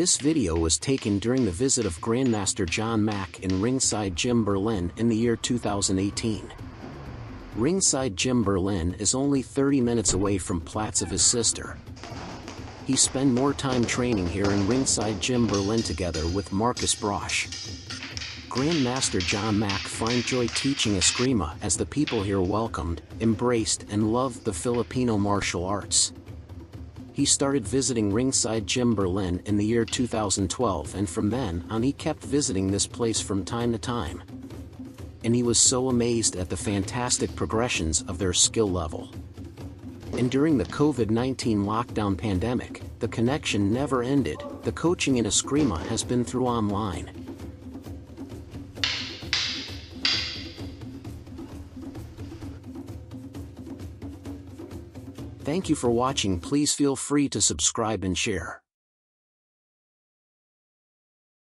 This video was taken during the visit of Grandmaster John Mac in Ringside Gym Berlin in the year 2018. Ringside Gym Berlin is only 30 minutes away from Platz of his sister. He spent more time training here in Ringside Gym Berlin together with Marcus Brosch. Grandmaster John Mac find joy teaching Eskrima as the people here welcomed, embraced and loved the Filipino martial arts. He started visiting Ringside Gym Berlin in the year 2012 and from then on he kept visiting this place from time to time. And he was so amazed at the fantastic progressions of their skill level. And during the COVID-19 lockdown pandemic, the connection never ended, the coaching in Eskrima has been through online. Thank you for watching please feel free to subscribe and share.